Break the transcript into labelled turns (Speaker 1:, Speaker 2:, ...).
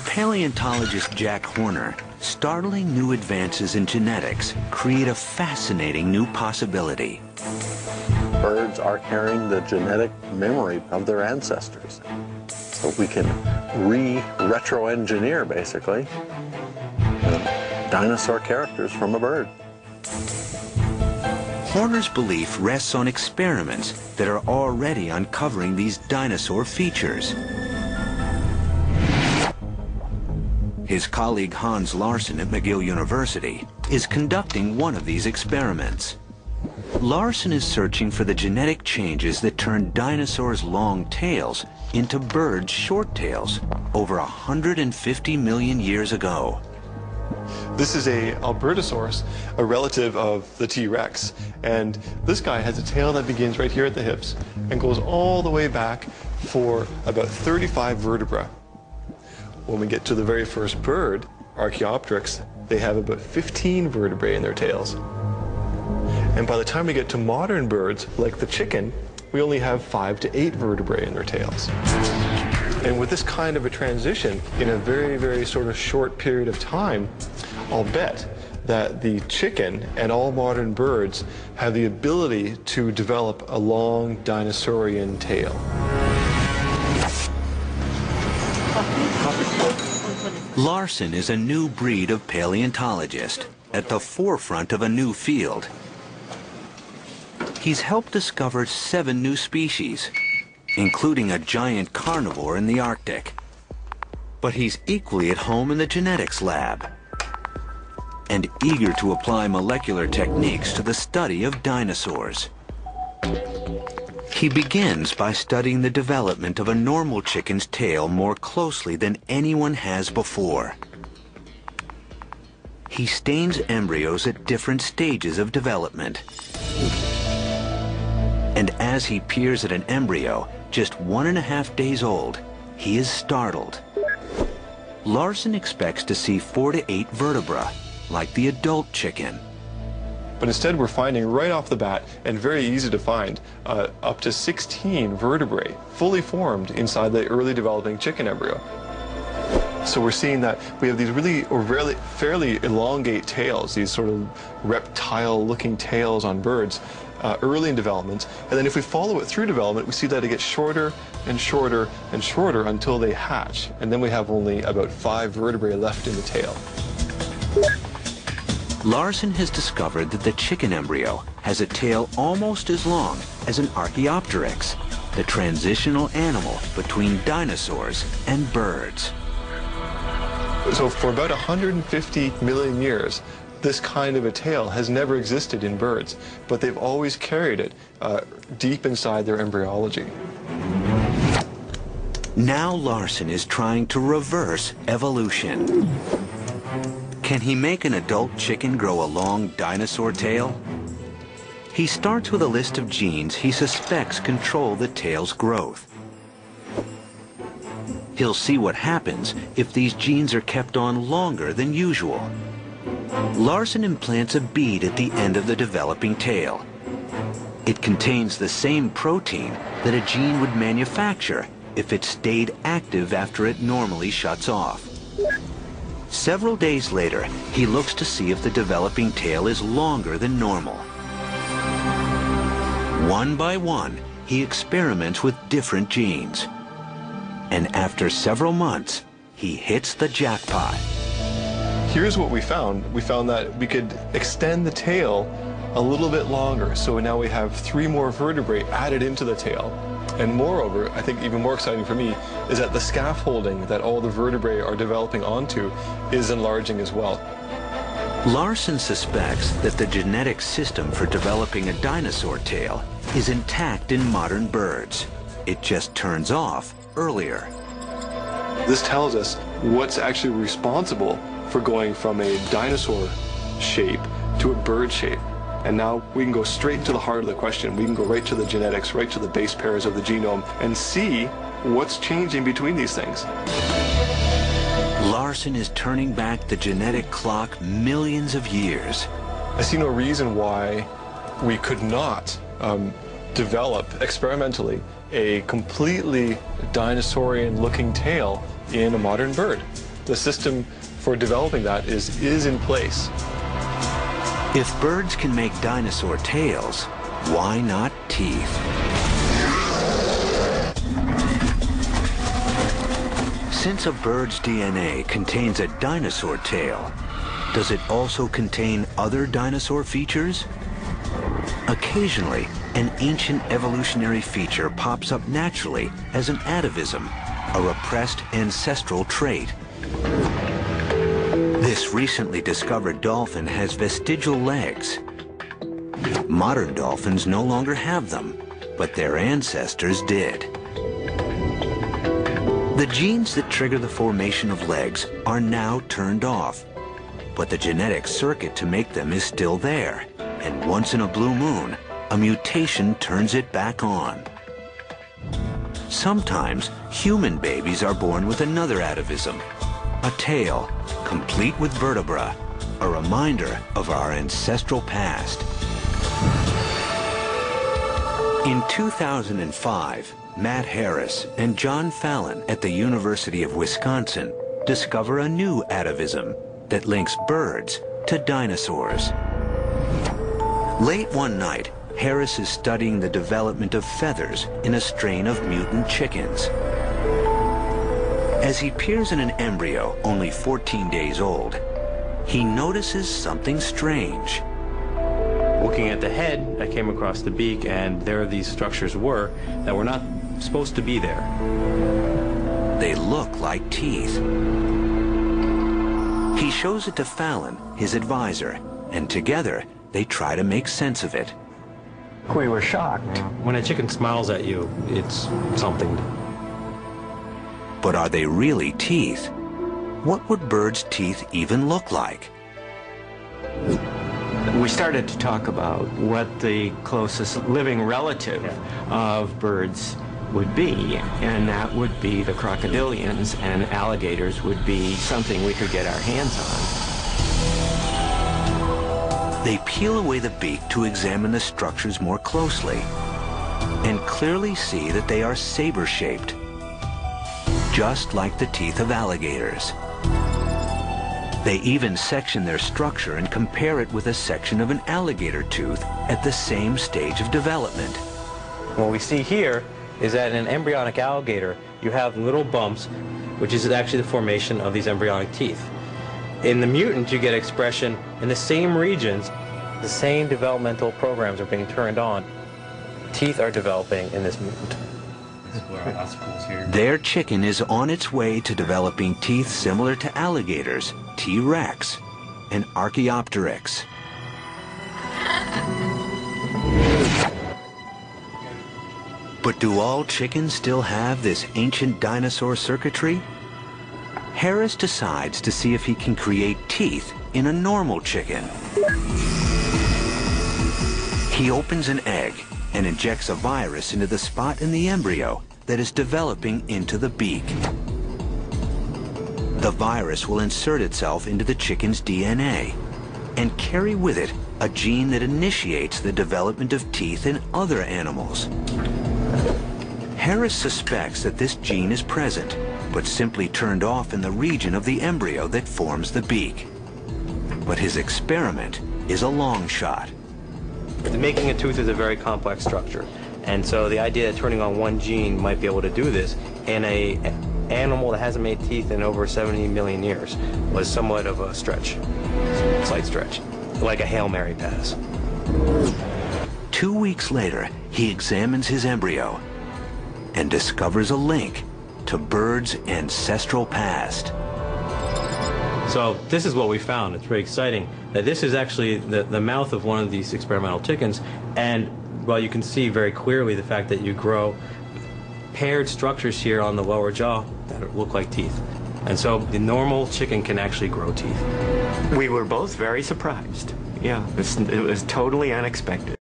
Speaker 1: paleontologist Jack Horner, startling new advances in genetics create a fascinating new possibility.
Speaker 2: Birds are carrying the genetic memory of their ancestors. So we can re-retro-engineer, basically, uh, dinosaur characters from a bird.
Speaker 1: Horner's belief rests on experiments that are already uncovering these dinosaur features. His colleague Hans Larsson at McGill University is conducting one of these experiments. Larsson is searching for the genetic changes that turn dinosaurs' long tails into birds' short tails over 150 million years ago.
Speaker 3: This is a Albertosaurus, a relative of the T-Rex. And this guy has a tail that begins right here at the hips and goes all the way back for about 35 vertebrae. When we get to the very first bird, Archaeopteryx, they have about 15 vertebrae in their tails. And by the time we get to modern birds, like the chicken, we only have five to eight vertebrae in their tails. And with this kind of a transition, in a very, very sort of short period of time, I'll bet that the chicken and all modern birds have the ability to develop a long dinosaurian tail.
Speaker 1: Larsson is a new breed of paleontologist at the forefront of a new field. He's helped discover seven new species, including a giant carnivore in the Arctic. But he's equally at home in the genetics lab and eager to apply molecular techniques to the study of dinosaurs. He begins by studying the development of a normal chicken's tail more closely than anyone has before. He stains embryos at different stages of development. And as he peers at an embryo, just one and a half days old, he is startled. Larsson expects to see four to eight vertebra, like the adult chicken.
Speaker 3: But instead, we're finding right off the bat, and very easy to find, uh, up to 16 vertebrae fully formed inside the early developing chicken embryo. So we're seeing that we have these really, or really, fairly elongate tails, these sort of reptile-looking tails on birds uh, early in development. And then if we follow it through development, we see that it gets shorter and shorter and shorter until they hatch. And then we have only about five vertebrae left in the tail.
Speaker 1: Larsson has discovered that the chicken embryo has a tail almost as long as an Archaeopteryx, the transitional animal between dinosaurs and birds.
Speaker 3: So for about 150 million years, this kind of a tail has never existed in birds, but they've always carried it uh, deep inside their embryology.
Speaker 1: Now Larsson is trying to reverse evolution. Can he make an adult chicken grow a long dinosaur tail? He starts with a list of genes he suspects control the tail's growth. He'll see what happens if these genes are kept on longer than usual. Larsson implants a bead at the end of the developing tail. It contains the same protein that a gene would manufacture if it stayed active after it normally shuts off. Several days later, he looks to see if the developing tail is longer than normal. One by one, he experiments with different genes. And after several months, he hits the jackpot.
Speaker 3: Here's what we found. We found that we could extend the tail a little bit longer. So now we have three more vertebrae added into the tail. And moreover, I think even more exciting for me is that the scaffolding that all the vertebrae are developing onto is enlarging as well.
Speaker 1: Larsson suspects that the genetic system for developing a dinosaur tail is intact in modern birds. It just turns off earlier.
Speaker 3: This tells us what's actually responsible for going from a dinosaur shape to a bird shape. And now we can go straight to the heart of the question. We can go right to the genetics, right to the base pairs of the genome, and see what's changing between these things.
Speaker 1: Larsson is turning back the genetic clock millions of years.
Speaker 3: I see no reason why we could not um, develop experimentally a completely dinosaurian looking tail in a modern bird. the system for developing that is, is in place.
Speaker 1: If birds can make dinosaur tails, why not teeth? Since a bird's DNA contains a dinosaur tail, does it also contain other dinosaur features? Occasionally, an ancient evolutionary feature pops up naturally as an atavism, a repressed ancestral trait. This recently discovered dolphin has vestigial legs. Modern dolphins no longer have them, but their ancestors did. The genes that trigger the formation of legs are now turned off, but the genetic circuit to make them is still there, and once in a blue moon, a mutation turns it back on. Sometimes human babies are born with another atavism, a tail, complete with vertebra, a reminder of our ancestral past. In 2005, Matt Harris and John Fallon at the University of Wisconsin discover a new atavism that links birds to dinosaurs. Late one night, Harris is studying the development of feathers in a strain of mutant chickens. As he peers in an embryo only 14 days old, he notices something strange.
Speaker 4: Looking at the head, I came across the beak, and there these structures were that were not supposed to be there.
Speaker 1: They look like teeth. He shows it to Fallon, his advisor, and together they try to make sense of it.
Speaker 5: We were shocked.
Speaker 4: When a chicken smiles at you, it's something.
Speaker 1: But are they really teeth? What would birds' teeth even look like?
Speaker 5: We started to talk about what the closest living relative of birds would be, and that would be the crocodilians, and alligators would be something we could get our hands on.
Speaker 1: They peel away the beak to examine the structures more closely and clearly see that they are saber-shaped, just like the teeth of alligators. They even section their structure and compare it with a section of an alligator tooth at the same stage of development.
Speaker 4: What we see here is that in an embryonic alligator, you have little bumps, which is actually the formation of these embryonic teeth. In the mutant, you get expression in the same regions. The same developmental programs are being turned on. Teeth are developing in this mutant.
Speaker 1: Their chicken is on its way to developing teeth similar to alligators, T-Rex, and Archaeopteryx. But do all chickens still have this ancient dinosaur circuitry? Harris decides to see if he can create teeth in a normal chicken. He opens an egg and injects a virus into the spot in the embryo that is developing into the beak. The virus will insert itself into the chicken's DNA and carry with it a gene that initiates the development of teeth in other animals. Harris suspects that this gene is present, but simply turned off in the region of the embryo that forms the beak. But his experiment is a long shot.
Speaker 4: Making a tooth is a very complex structure. And so the idea that turning on one gene might be able to do this in a animal that hasn't made teeth in over 70 million years was somewhat of a stretch, slight stretch, like a Hail Mary pass.
Speaker 1: Two weeks later, he examines his embryo and discovers a link to birds' ancestral past.
Speaker 4: So this is what we found. It's very exciting. That this is actually the, the mouth of one of these experimental chickens. And well, you can see very clearly the fact that you grow paired structures here on the lower jaw that look like teeth. And so the normal chicken can actually grow teeth.
Speaker 5: We were both very surprised. Yeah, it was, it was totally unexpected.